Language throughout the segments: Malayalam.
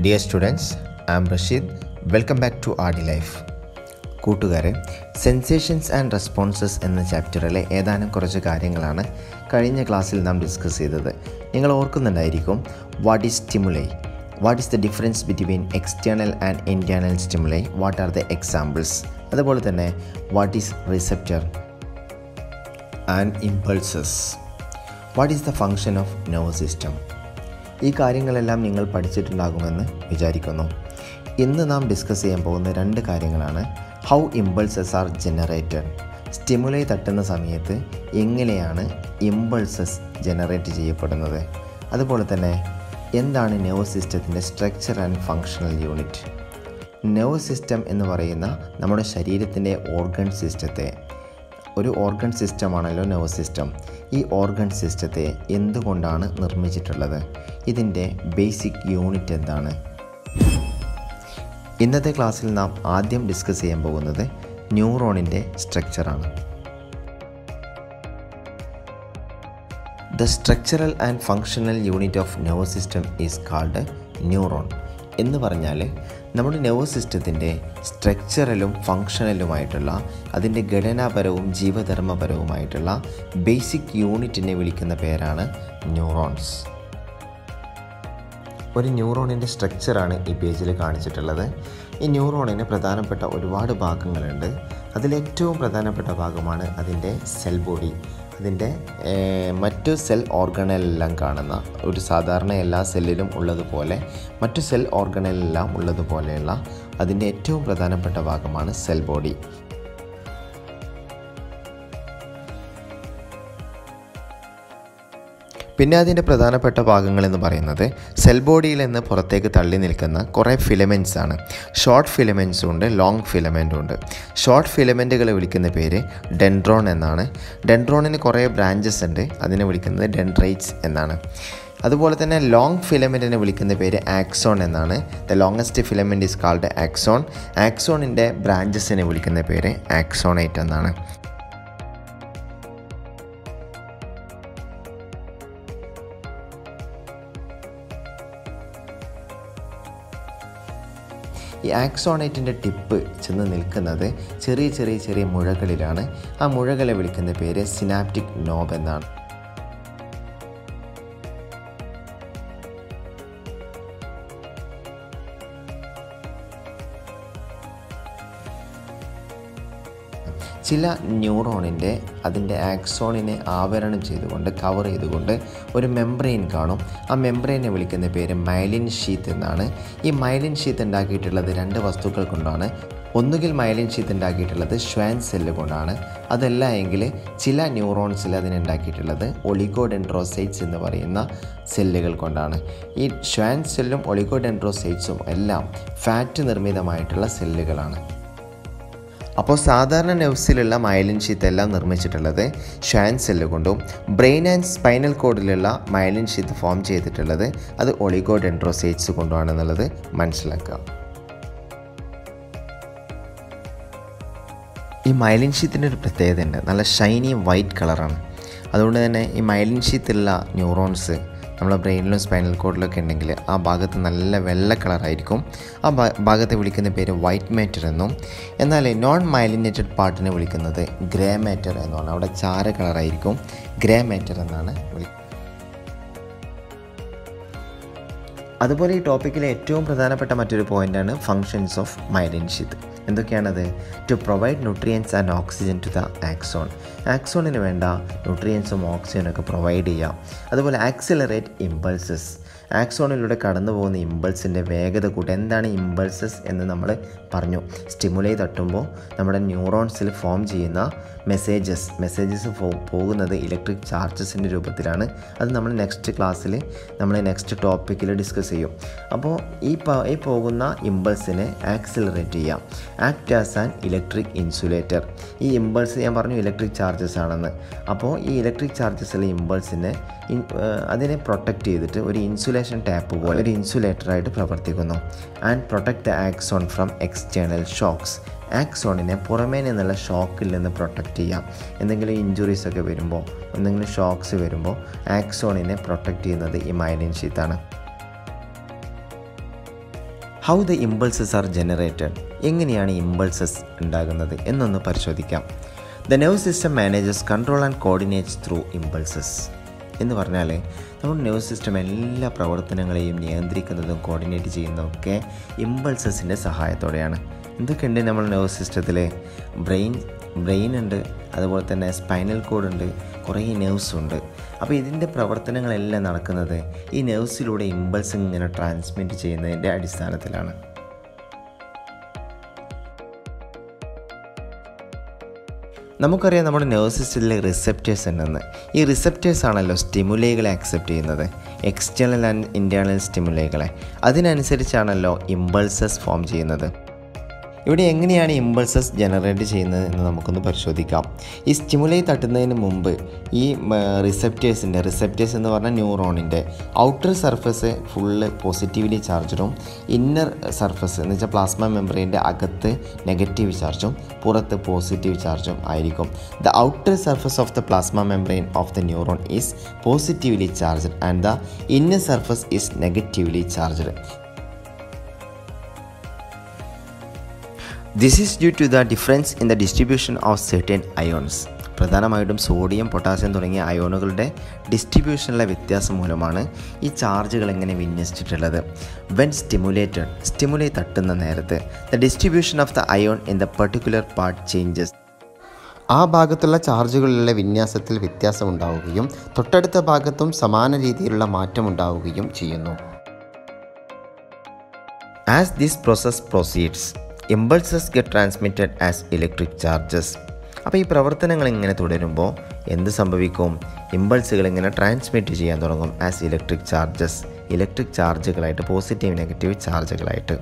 Dear students I am Rasheed welcome back to RD life കൂട്ടുകാരെ സെൻസേഷൻസ് ആൻഡ് റെസ്പോൺസസ് എന്ന ചാപ്റ്ററിലെ ഏതാനും കുറച്ച് കാര്യങ്ങളാണ് കഴിഞ്ഞ ക്ലാസ്സിൽ നാം ഡിസ്കസ് ചെയ്തത്. നിങ്ങൾ ഓർക്കുന്നുണ്ടായിരിക്കും what is stimuli what is the difference between external and internal stimuli what are the examples അതുപോലെ തന്നെ what is receptor and impulses what is the function of nerve system ഈ കാര്യങ്ങളെല്ലാം നിങ്ങൾ പഠിച്ചിട്ടുണ്ടാകുമെന്ന് വിചാരിക്കുന്നു. ഇന്ന് നാം ഡിസ്കസ് ചെയ്യാൻ പോകുന്ന രണ്ട് കാര്യങ്ങളാണ് how impulses are generated. Stimuli തട്ടുന്ന സമയത്ത് എങ്ങനെയാണ് ഇമ്പൾസസ് ജനറേറ്റ് ചെയ്യപ്പെടുന്നത്? അതുപോലെ തന്നെ എന്താണ് നെർവ് സിസ്റ്റത്തിന്റെ structure and functional unit nerve system എന്ന് പറയുന്ന നമ്മുടെ ശരീരത്തിന്റെ ഓർഗൻ സിസ്റ്റത്തെ ഒരു ഓർഗൻ സിസ്റ്റമാണല്ലോ നെർവ് സിസ്റ്റം ഈ ഓർഗൻ സിസ്റ്റത്തെ എന്തുകൊണ്ടാണ് നിർമ്മിച്ചിട്ടുള്ളത്? ഇതിന്റെ ബേസിക് യൂണിറ്റ് എന്താണ്? ഇന്നത്തെ ക്ലാസ്സിൽ നാം ആദ്യം ഡിസ്കസ് ചെയ്യാൻ പോകുന്നത് ന്യൂറോണിന്റെ സ്ട്രക്ചറാണ്. The structural and functional unit of nerve system is called neuron എന്ന് പറഞ്ഞാൽ നമ്മുടെ നെർവസ് സിസ്റ്റത്തിന്റെ സ്ട്രക്ചറലും ഫങ്ഷണലുമായിട്ടുള്ള അതിന്റെ ഘടനാപരവും ജീവധർമ്മപരവുമായിട്ടുള്ള ബേസിക് യൂണിറ്റിനെ വിളിക്കുന്ന പേരാണ് ന്യൂറോൺസ് ഒരു ന്യൂറോണിന്റെ സ്ട്രക്ചറാണ് ഈ പേജിൽ കാണിച്ചിട്ടുള്ളത്. ഈ ന്യൂറോണിന് പ്രധാനപ്പെട്ട ഒരുപാട് ഭാഗങ്ങളുണ്ട്. അതിലേറ്റവും പ്രധാനപ്പെട്ട ഭാഗമാണ് അതിന്റെ സെൽ ബോഡി അതിന്റെ മറ്റു സെൽ ഓർഗണലെല്ലാം കാണുന്ന ഒരു സാധാരണ എല്ലാ സെല്ലിലും ഉള്ളതുപോലെ മറ്റു സെൽ ഓർഗണലെല്ലാം ഉള്ളതുപോലെയുള്ള അതിന്റെ ഏറ്റവും പ്രധാനപ്പെട്ട ഭാഗമാണ് സെൽ ബോഡി. പിന്നെ അതിന്റെ പ്രധാനപ്പെട്ട ഭാഗങ്ങൾ എന്ന് പറയുന്നത് സെൽ ബോഡിയിൽ നിന്ന് പുറത്തേക്ക് തള്ളി നിൽക്കുന്ന കുറേ ഫിലമെന്റ്സ് ആണ്. ഷോർട്ട് ഫിലമെന്റ്സും ഉണ്ട് ലോങ് ഫിലമെന്റും ഉണ്ട്. ഷോർട്ട് ഫിലമെന്റുകളെ വിളിക്കുന്ന പേര് ഡെൻഡ്രോൺ എന്നാണ്. ഡെൻഡ്രോണിന് കുറേ ബ്രാഞ്ചസ് ഉണ്ട് അതിനെ വിളിക്കുന്നത് ഡെൻഡ്രൈറ്റ്സ് എന്നാണ്. അതുപോലെ തന്നെ ലോങ് ഫിലമെന്റിനെ വിളിക്കുന്ന പേര് ആക്സോൺ എന്നാണ്. The longest filament is called axon ആക്സോണിന്റെ ബ്രാഞ്ചസിനെ വിളിക്കുന്ന പേര് ആക്സോണേറ്റ് എന്നാണ്. ഈ ആക്സോണേറ്റിന്റെ ടിപ്പ് ചെന്ന് നിൽക്കുന്നത് ചെറിയ ചെറിയ ചെറിയ മുഴകളിലാണ്. ആ മുഴകളെ വിളിക്കുന്ന പേര് സിനാപ്റ്റിക് നോബ് എന്നാണ്. ചില ന്യൂറോണിന്റെ അതിന്റെ ആക്സോണിനെ ആവരണം ചെയ്തുകൊണ്ട് കവർ ചെയ്തുകൊണ്ട് ഒരു മെംബ്രെയിൻ കാണും. ആ മെംബ്രെയിനെ വിളിക്കുന്ന പേര് മൈലിൻ ഷീത്ത് എന്നാണ്. ഈ മൈലിൻ ഷീത്ത് ഉണ്ടാക്കിയിട്ടുള്ളത് രണ്ട് വസ്തുക്കൾ കൊണ്ടാണ്. ഒന്നുകിൽ മൈലിൻ ഷീത്ത് ഉണ്ടാക്കിയിട്ടുള്ളത് ഷ്വാൻ സെല്ല് കൊണ്ടാണ്. അതല്ല എങ്കിൽ ചില ന്യൂറോൺസിൽ അതിനുണ്ടാക്കിയിട്ടുള്ളത് ഒളിഗോഡെൻഡ്രോസൈറ്റ്സ് എന്ന് പറയുന്ന സെല്ലുകൾ കൊണ്ടാണ്. ഈ ഷ്വാൻ സെല്ലും ഒളിഗോഡെൻഡ്രോസൈറ്റ്സും എല്ലാം ഫാറ്റ് നിർമ്മിതമായിട്ടുള്ള സെല്ലുകളാണ്. അപ്പോൾ സാധാരണ നെവ്സിലുള്ള മൈലിൻ ഷീത്ത് എല്ലാം നിർമ്മിച്ചിട്ടുള്ളത് ഷാൻ സെല്ല് കൊണ്ടും ബ്രെയിൻ ആൻഡ് സ്പൈനൽ കോഡിലുള്ള മൈലിൻ ഷീത്ത് ഫോം ചെയ്തിട്ടുള്ളത് അത് ഒളിഗോ ഡെൻഡ്രോസൈറ്റ്സ് കൊണ്ടുമാണെന്നുള്ളത് മനസ്സിലാക്കുക. ഈ മൈലിൻ ഷീത്തിന്റെ ഒരു പ്രത്യേകത ഉണ്ട്. നല്ല ഷൈനി വൈറ്റ് കളറാണ് അതുകൊണ്ട് തന്നെ ഈ മൈലിൻ ഷീത്തുള്ള ന്യൂറോൺസ് നമ്മളെ ബ്രെയിനിലും സ്പൈനൽ കോഡിലൊക്കെ ഉണ്ടെങ്കിൽ ആ ഭാഗത്ത് നല്ല വെള്ള കളറായിരിക്കും. ആ ഭാഗത്തെ വിളിക്കുന്ന പേര് വൈറ്റ് മാറ്റർ എന്നും എന്നാൽ നോൺ മൈലിനേറ്റഡ് പാർട്ടിനെ വിളിക്കുന്നത് ഗ്രേ മാറ്റർ എന്നാണ് അവിടെ ചാര കളറായിരിക്കും ഗ്രേ മാറ്റർ എന്നാണ് വിളിക്കുന്നത് അതുപോലെ ഈ ടോപ്പിക്കിലെ ഏറ്റവും പ്രധാനപ്പെട്ട മറ്റൊരു പോയിന്റാണ് functions of myelin sheath എന്തൊക്കെയാണത്? To provide nutrients and oxygen to the axon ആക്സോണിന് വേണ്ട ന്യൂട്രിയൻസും ഓക്സിജനും ഒക്കെ പ്രൊവൈഡ് ചെയ്യാം. അതുപോലെ ആക്സിലറേറ്റ് ഇമ്പൾസസ് ആക്സോണിലൂടെ കടന്നു പോകുന്ന ഇമ്പൾസിന്റെ വേഗത കൂട്ടുക. എന്താണ് ഇമ്പൾസസ് എന്ന് നമ്മൾ പറഞ്ഞു. സ്റ്റിമുലൈ തട്ടുമ്പോൾ നമ്മുടെ ന്യൂറോൺസിൽ ഫോം ചെയ്യുന്ന മെസ്സേജസ് മെസ്സേജസ് പോകുന്നത് ഇലക്ട്രിക് ചാർജസിന്റെ രൂപത്തിലാണ്. അത് നമ്മൾ നെക്സ്റ്റ് ക്ലാസ്സിൽ നമ്മൾ നെക്സ്റ്റ് ടോപ്പിക്കിൽ ഡിസ്കസ് ചെയ്യും. അപ്പോൾ ഈ ഈ പോകുന്ന ഇമ്പൾസിനെ ആക്സിലറേറ്റ് ചെയ്യാം. Act as an electric insulator. ഈ ഇമ്പൾസ് ഞാൻ പറഞ്ഞു ഇലക്ട്രിക് ചാർജസ് ആണെന്ന്. അപ്പോൾ ഈ ഇലക്ട്രിക് ചാർജസിലെ ഇമ്പൾസിനെ അതിനെ പ്രൊട്ടക്റ്റ് ചെയ്തിട്ട് ഒരു ഇൻസുലേഷൻ ടാപ്പ് പോലെ ഒരു ഇൻസുലേറ്ററായിട്ട് പ്രവർത്തിക്കുന്നു. And protect the axon from external shocks ആക്സോണിനെ പുറമേ നിന്നുള്ള ഷോക്കിൽ നിന്ന് പ്രൊട്ടക്റ്റ് ചെയ്യാം. എന്തെങ്കിലും ഇഞ്ചുറീസ് ഒക്കെ വരുമ്പോൾ എന്തെങ്കിലും ഷോക്സ് വരുമ്പോൾ ആക്സോണിനെ പ്രൊട്ടക്റ്റ് ചെയ്യുന്നത് ഈ myelin ഷീത്താണ് how the impulses are generated എങ്ങനെയാണ് ഇമ്പൾസസ് ഉണ്ടാകുന്നത് എന്നൊന്ന് പരിശോധിക്കാം. The nerve system manages control and coordinates through impulses എന്ന് പറഞ്ഞാൽ നമ്മുടെ നെർവ് സിസ്റ്റം എല്ലാ പ്രവർത്തനങ്ങളെയും നിയന്ത്രിക്കുന്നതും കോർഡിനേറ്റ് ചെയ്യുന്നതൊക്കെ ഇമ്പൾസസിന്റെ സഹായത്തോടെയാണ്. എന്തൊക്കെയുണ്ട് നമ്മൾ നെർവ് സിസ്റ്റത്തിൽ ബ്രെയിൻ ബ്രെയിൻ ഉണ്ട് അതുപോലെ തന്നെ സ്പൈനൽ കോഡ് ഉണ്ട് കുറേ നെർവ്സ് ഉണ്ട്. അപ്പോൾ ഇതിന്റെ പ്രവർത്തനങ്ങളെല്ലാം നടക്കുന്നത് ഈ നെർവ്സിലൂടെ ഇമ്പൾസ് ഇങ്ങനെ ട്രാൻസ്മിറ്റ് ചെയ്യുന്നതിന്റെ അടിസ്ഥാനത്തിലാണ്. നമുക്കറിയാം നമ്മുടെ നെർവസ് സിസ്റ്റത്തിലെ റിസപ്റ്റേഴ്സ് ഉണ്ടെന്ന്. ഈ റിസപ്റ്റേഴ്സ് ആണല്ലോ സ്റ്റിമുലൈകളെ അക്സെപ്റ്റ് ചെയ്യുന്നത്. എക്സ്റ്റേണൽ ആൻഡ് ഇന്റേർണൽ സ്റ്റിമുലൈകളെ അതിനനുസരിച്ചാണല്ലോ ഇമ്പൾസസ് ഫോം ചെയ്യുന്നത്. ഇവിടെ എങ്ങനെയാണ് ഇമ്പൾസസ് ജനറേറ്റ് ചെയ്യുന്നത് എന്ന് നമുക്കൊന്ന് പരിശോധിക്കാം. ഈ സ്റ്റിമുലൈ തട്ടുന്നതിന് മുമ്പ് ഈ റിസെപ്റ്റേഴ്സിന്റെ റിസെപ്റ്റേഴ്സ് എന്ന് പറഞ്ഞാൽ ന്യൂറോണിന്റെ ഔട്ടർ സർഫസ് ഫുള്ള് പോസിറ്റീവ്ലി ചാർജഡും ഇന്നർ സർഫസ് എന്ന് വെച്ചാൽ പ്ലാസ്മ മെമ്പറിന്റെ അകത്ത് നെഗറ്റീവ് ചാർജും പുറത്ത് പോസിറ്റീവ് ചാർജും ആയിരിക്കും. The outer surface of the plasma membrane of the neuron is positively charged and the inner surface is negatively charged this is due to the difference in the distribution of certain ions പ്രധാനമായിട്ടും സോഡിയം പൊട്ടാസ്യം തുടങ്ങിയ അയോണുകളുടെ ഡിസ്ട്രിബ്യൂഷനിലെ വ്യത്യാസം മൂലമാണ് ഈ ചാർജുകൾ എങ്ങനെ വിന്യസിച്ചിട്ടുള്ളത്. വെൻ സ്റ്റിമുലേറ്റഡ് സ്റ്റിമുലേ തട്ടുന്ന നേരത്ത് the distribution of the ion in the particular part changes ആ ഭാഗത്തുള്ള ചാർജുകളിലുള്ള വിന്യാസത്തിൽ വ്യത്യാസമുണ്ടാവുകയും തൊട്ടടുത്ത ഭാഗത്തും സമാന രീതിയിലുള്ള മാറ്റമുണ്ടാവുകയും ചെയ്യുന്നു. As this process proceeds impulses get transmitted as electric charges അപ്പോൾ ഈ പ്രവർത്തനങ്ങൾ ഇങ്ങനെ തുടരുമ്പോൾ എന്ത് സംഭവിക്കും? ഇമ്പൾസുകൾ ഇങ്ങനെ ട്രാൻസ്മിറ്റ് ചെയ്യാൻ തുടങ്ങും ആസ് ഇലക്ട്രിക് ചാർജസ് ഇലക്ട്രിക് ചാർജുകളായിട്ട് positive negative ചാർജുകളായിട്ട്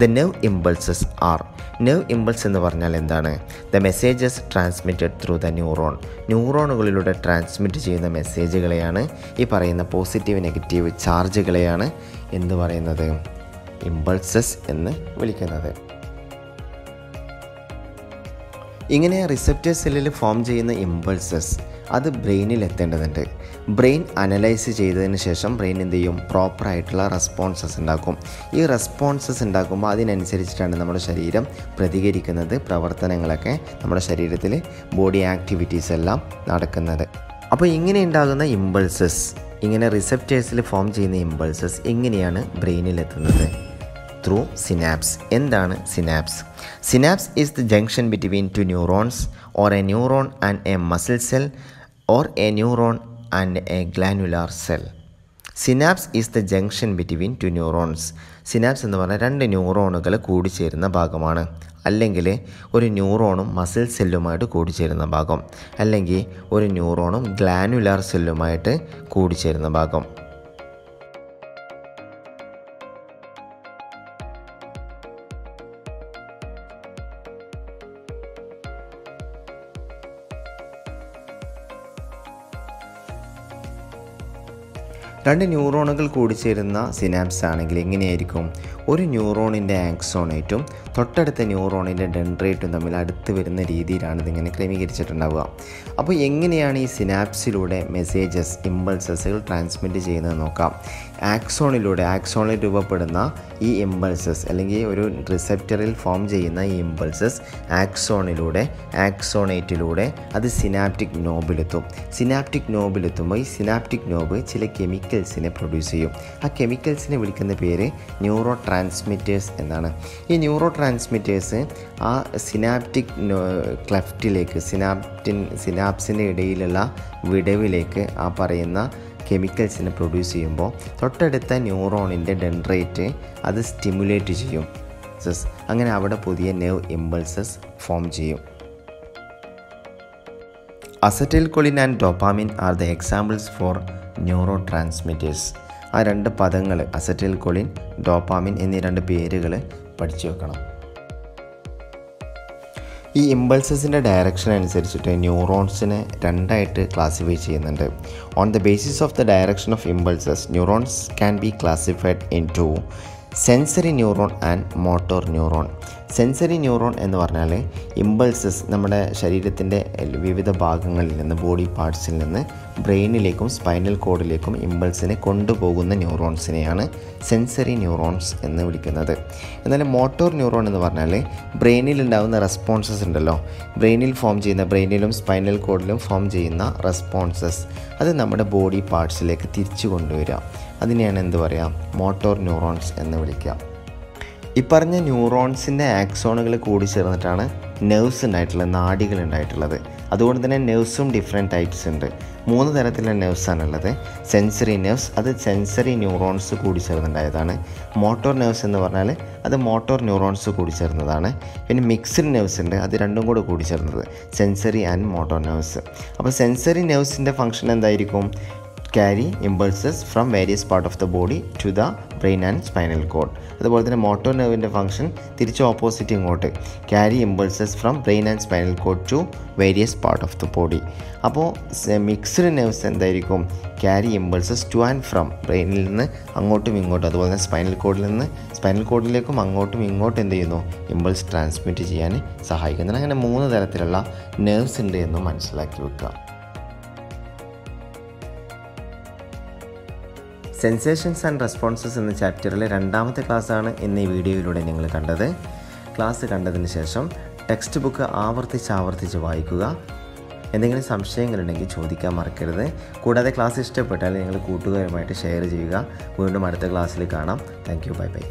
the nerve impulses are nerve impulse എന്ന് പറഞ്ഞാൽ എന്താണ്? The messages transmitted through the neuron ന്യൂറോണുകളിലൂടെ transmit ചെയ്യുന്ന മെസ്സേജുകളെയാണ് ഈ പറയുന്ന പോസിറ്റീവ് നെഗറ്റീവ് ചാർജുകളെയാണ് എന്ന് പറയുന്നത്. ഇമ്പൾസസ് എന്ന് വിളിക്കുന്നത്. ഇങ്ങനെ റിസപ്റ്റർ സെല്ലിൽ ഫോം ചെയ്യുന്ന ഇമ്പൾസസ് അത് ബ്രെയിനിൽ എത്തേണ്ടതുണ്ട്. ബ്രെയിൻ അനലൈസ് ചെയ്തതിന് ശേഷം ബ്രെയിൻ എന്ത് ചെയ്യും? പ്രോപ്പറായിട്ടുള്ള റെസ്പോൺസസ് ഉണ്ടാക്കും. ഈ റെസ്പോൺസസ് ഉണ്ടാക്കുമ്പോൾ അതിനനുസരിച്ചിട്ടാണ് നമ്മുടെ ശരീരം പ്രതികരിക്കുന്നത് പ്രവർത്തനങ്ങളൊക്കെ നമ്മുടെ ശരീരത്തിൽ ബോഡി ആക്ടിവിറ്റീസ് എല്ലാം നടക്കുന്നത്. അപ്പോൾ ഇങ്ങനെ ഉണ്ടാകുന്ന ഇമ്പൾസസ് ഇങ്ങനെ റിസപ്റ്റേഴ്സിൽ ഫോം ചെയ്യുന്ന ഇമ്പൾസസ് എങ്ങനെയാണ് ബ്രെയിനിൽ എത്തുന്നത്. ത്രൂ സിനാപ്സ് എന്താണ് synapse synapse is the junction between two neurons or a neuron and a muscle cell or a neuron and a glandular cell synapse is the junction between two neurons synapse എന്ന് പറഞ്ഞാൽ രണ്ട് ന്യൂറോണുകൾ കൂടിച്ചേരുന്ന ഭാഗമാണ്. അല്ലെങ്കിൽ ഒരു ന്യൂറോണും മസിൽ സെല്ലുമായിട്ട് കൂടിച്ചേരുന്ന ഭാഗം. അല്ലെങ്കിൽ ഒരു ന്യൂറോണും ഗ്ലാനുലാർ സെല്ലുമായിട്ട് കൂടിച്ചേരുന്ന ഭാഗം. രണ്ട് ന്യൂറോണുകൾ കൂടിച്ചേരുന്ന സിനാപ്സ് ആണെങ്കിൽ എങ്ങനെയായിരിക്കും? ഒരു ന്യൂറോണിന്റെ ആക്സോണേറ്റും തൊട്ടടുത്ത ന്യൂറോണിന്റെ ഡെൻഡ്രേറ്റും തമ്മിൽ അടുത്ത് വരുന്ന രീതിയിലാണ് ഇതിങ്ങനെ ക്രമീകരിച്ചിട്ടുണ്ടാവുക. അപ്പോൾ എങ്ങനെയാണ് ഈ സിനാപ്സിലൂടെ മെസ്സേജസ് ഇമ്പൾസസുകൾ ട്രാൻസ്മിറ്റ് ചെയ്യുന്നത് നോക്കാം. ആക്സോണിലൂടെ ആക്സോണിൽ രൂപപ്പെടുന്ന ഈ ഇമ്പൾസസ് അല്ലെങ്കിൽ ഒരു റിസെപ്റ്ററിൽ ഫോം ചെയ്യുന്ന ഈ ഇമ്പൾസസ് ആക്സോണിലൂടെ ആക്സോണേറ്റിലൂടെ അത് സിനാപ്റ്റിക് നോബിലെത്തും. സിനാപ്റ്റിക് നോബിലെത്തുമ്പോൾ ഈ സിനാപ്റ്റിക് നോബ് ചില കെമിക്കൽസിനെ പ്രൊഡ്യൂസ് ചെയ്യും. ആ കെമിക്കൽസിനെ വിളിക്കുന്ന പേര് ന്യൂറോ ട്രാൻസ്മിറ്റേഴ്സ് എന്നാണ്. ഈ ന്യൂറോ ട്രാൻസ്മിറ്റേഴ്സ് ആ സിനാപ്റ്റിക് ക്ലെഫ്റ്റിലേക്ക് സിനാപ്റ്റിൻ സിനാപ്സിന്റെ ഇടയിലുള്ള വിടവിലേക്ക് ആ പറയുന്ന കെമിക്കൽസിനെ പ്രൊഡ്യൂസ് ചെയ്യുമ്പോൾ തൊട്ടടുത്ത ന്യൂറോണിന്റെ ഡെൻഡ്രേറ്റ് അത് സ്റ്റിമുലേറ്റ് ചെയ്യും. സസ് അങ്ങനെ അവിടെ പുതിയ നെർവ് ഇമ്പൾസസ് ഫോം ചെയ്യും. Acetylcholine and dopamine are the examples for neurotransmitters ആ രണ്ട് പദങ്ങൾ അസറ്റിൽ കൊളിൻ ഡോപ്പാമിൻ എന്നീ രണ്ട് പേരുകൾ പഠിച്ചു വെക്കണം ഈ ഇമ്പൾസസിന്റെ ഡയറക്ഷൻ അനുസരിച്ചിട്ട് ന്യൂറോൺസിനെ രണ്ടായിട്ട് ക്ലാസിഫൈ ചെയ്യുന്നുണ്ട്. On the basis of the direction of impulses neurons can be classified into sensory neuron and motor neuron. Sensory neuron എന്ന് പറഞ്ഞാൽ ഇമ്പൾസസ് നമ്മുടെ ശരീരത്തിന്റെ വിവിധ ഭാഗങ്ങളിൽ നിന്ന് ബോഡി പാർട്സിൽ നിന്ന് ബ്രെയിനിലേക്കും സ്പൈനൽ കോഡിലേക്കും ഇമ്പൾസിനെ കൊണ്ടുപോകുന്ന ന്യൂറോൺസിനെയാണ് സെൻസറി ന്യൂറോൺസ് എന്ന് വിളിക്കുന്നത്. എന്നാൽ മോട്ടോർ ന്യൂറോൺ എന്ന് പറഞ്ഞാൽ ബ്രെയിനിൽ ഉണ്ടാകുന്ന റെസ്പോൺസസ് ഉണ്ടല്ലോ. ബ്രെയിനിൽ ഫോം ചെയ്യുന്ന ബ്രെയിനിലും സ്പൈനൽ കോഡിലും ഫോം ചെയ്യുന്ന റെസ്പോൺസസ്. അത് നമ്മുടെ ബോഡി പാർട്സിലേക്ക് തിരിച്ചു കൊണ്ടുവരിക. അതിനെയാണ് എന്ത് പറയുക മോട്ടോർ ന്യൂറോൺസ് എന്ന് വിളിക്കുക. ഇപ്പറഞ്ഞ പറഞ്ഞ ന്യൂറോൺസിന്റെ ആക്സോണുകൾ കൂടി ചേർന്നിട്ടാണ് നെർവ്സ് ഉണ്ടായിട്ടുള്ളത് നാഡികൾ ഉണ്ടായിട്ടുള്ളത്. അതുകൊണ്ട് തന്നെ നെർവ്സും ഡിഫറെന്റ് ടൈപ്സ് ഉണ്ട്. മൂന്ന് തരത്തിലുള്ള നെർവ്സാണുള്ളത് സെൻസറി നെർവ്സ് അത് സെൻസറി ന്യൂറോൺസ് കൂടി ചേർന്നുണ്ടായതാണ്. മോട്ടോർ നെർവ്സ് എന്ന് പറഞ്ഞാൽ അത് മോട്ടോർ ന്യൂറോൺസ് കൂടി ചേർന്നതാണ്. പിന്നെ മിക്സ്ഡ് നെർവ്സ് ഉണ്ട് അത് രണ്ടും കൂടെ കൂടി ചേർന്നത്. സെൻസറി ആൻഡ് മോട്ടോർ നെർവ്സ് അപ്പോൾ സെൻസറി നെർവ്സിന്റെ ഫംഗ്ഷൻ എന്തായിരിക്കും? Carry impulses from various part of the body to the brain and spinal cord അതുപോലെ തന്നെ മോട്ടോർ നെർവിന്റെ ഫംഗ്ഷൻ തിരിച്ച് ഓപ്പോസിറ്റ് ഇങ്ങോട്ട്. Carry impulses from brain and spinal cord to various part of the body അപ്പോൾ മിക്സ്ഡ് നെർവ്സ് എന്തായിരിക്കും? Carry impulses to and from ബ്രെയിനിൽ നിന്ന് അങ്ങോട്ടും ഇങ്ങോട്ടും അതുപോലെ തന്നെ സ്പൈനൽ കോഡിൽ നിന്ന് സ്പൈനൽ കോഡിലേക്കും അങ്ങോട്ടും ഇങ്ങോട്ടും എന്ത് ചെയ്യുന്നു? ഇമ്പൾസ് ട്രാൻസ്മിറ്റ് ചെയ്യാൻ സഹായിക്കുന്നുണ്ട് അങ്ങനെ മൂന്ന് തരത്തിലുള്ള നെർവ്സ് ഉണ്ട് എന്ന് മനസ്സിലാക്കി വെക്കുക. സെൻസേഷൻസ് ആൻഡ് റെസ്പോൺസസ് എന്ന ചാപ്റ്ററിലെ രണ്ടാമത്തെ ക്ലാസ്സാണ് ഇന്ന് ഈ വീഡിയോയിലൂടെ നിങ്ങൾ കണ്ടത്. ക്ലാസ് കണ്ടതിന് ശേഷം ടെക്സ്റ്റ് ബുക്ക് ആവർത്തിച്ച് ആവർത്തിച്ച് വായിക്കുക. എന്തെങ്കിലും സംശയങ്ങളുണ്ടെങ്കിൽ ചോദിക്കാൻ മറക്കരുത്. കൂടാതെ ക്ലാസ് ഇഷ്ടപ്പെട്ടാൽ നിങ്ങൾ കൂട്ടുകാരുമായിട്ട് ഷെയർ ചെയ്യുക. വീണ്ടും അടുത്ത ക്ലാസ്സിൽ കാണാം. Thank you bye bye